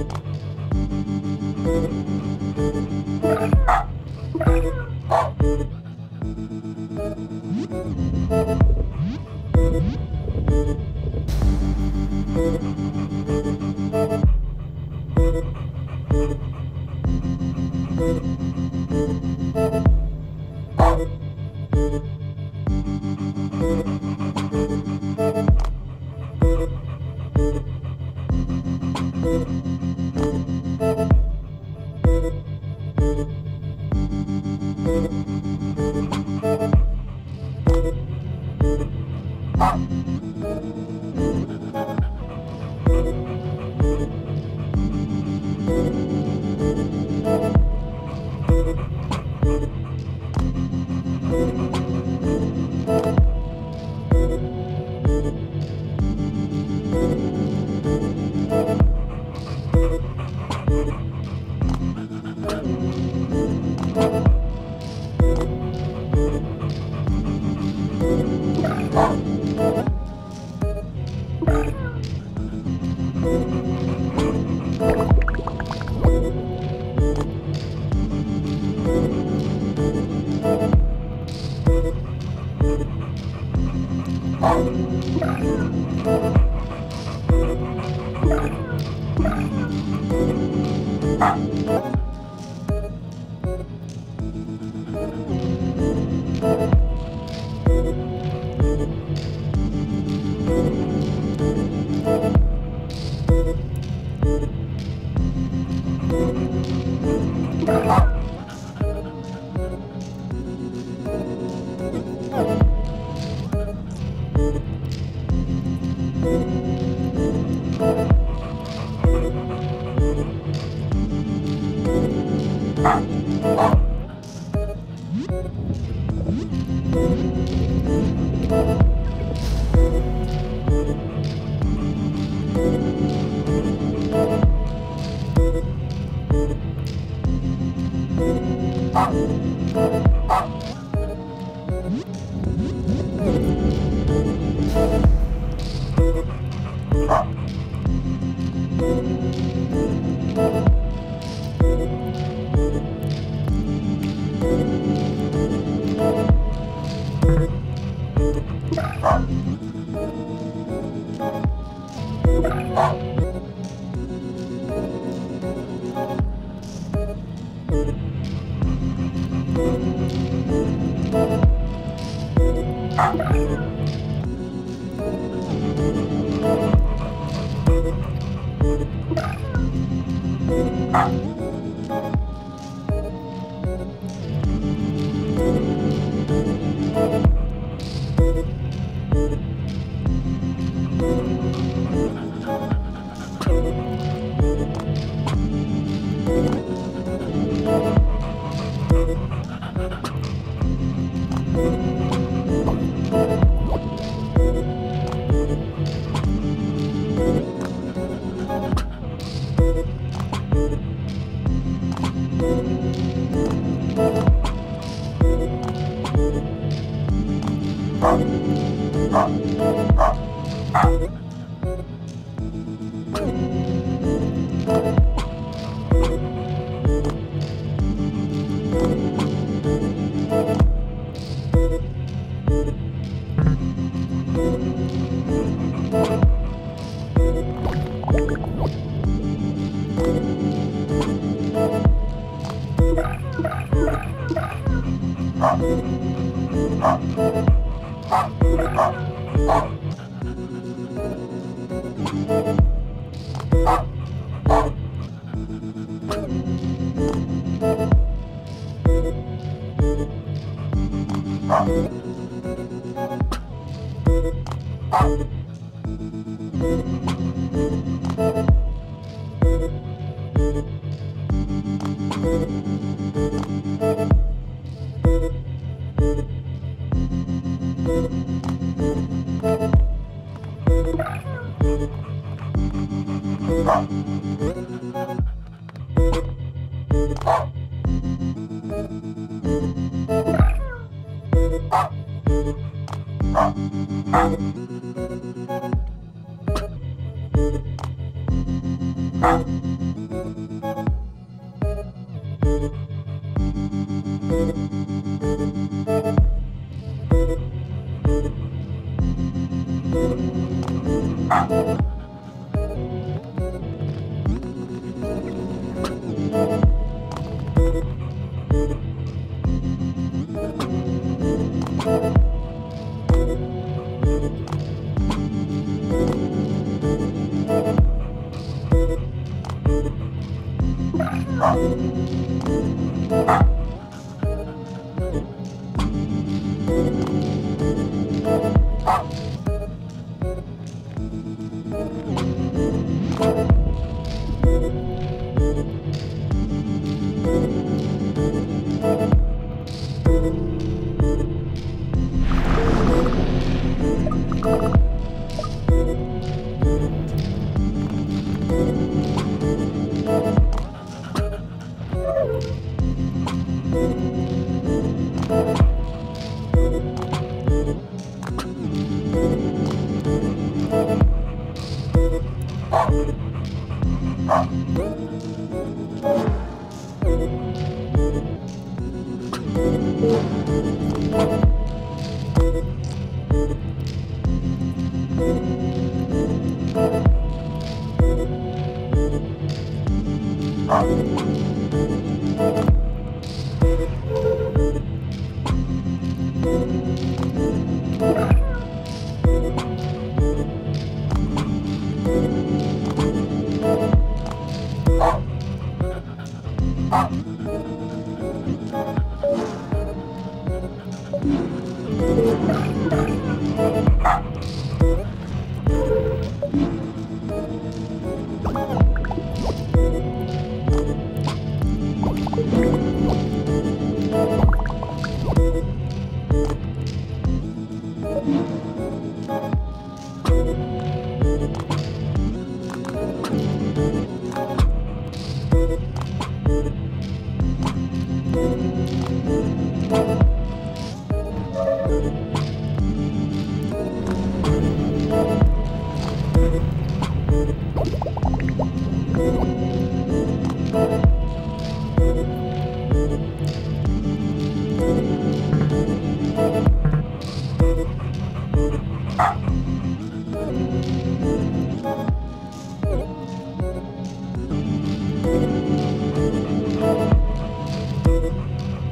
Thank you.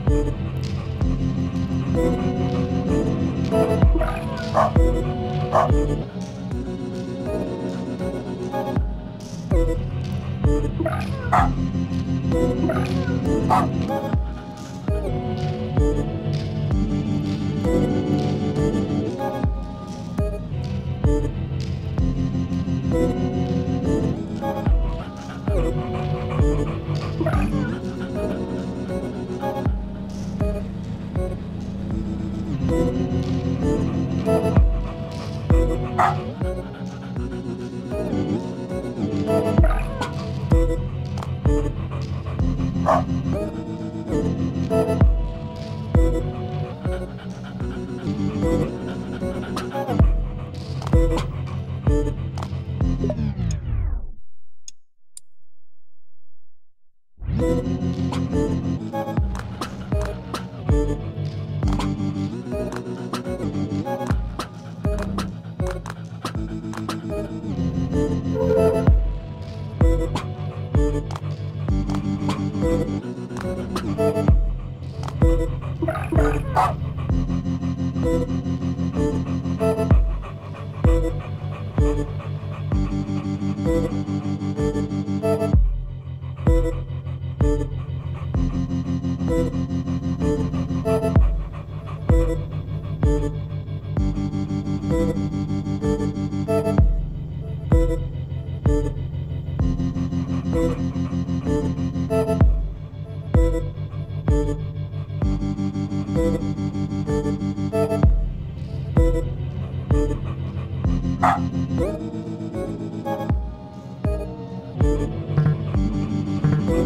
Thank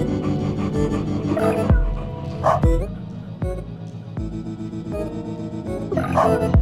Thank you.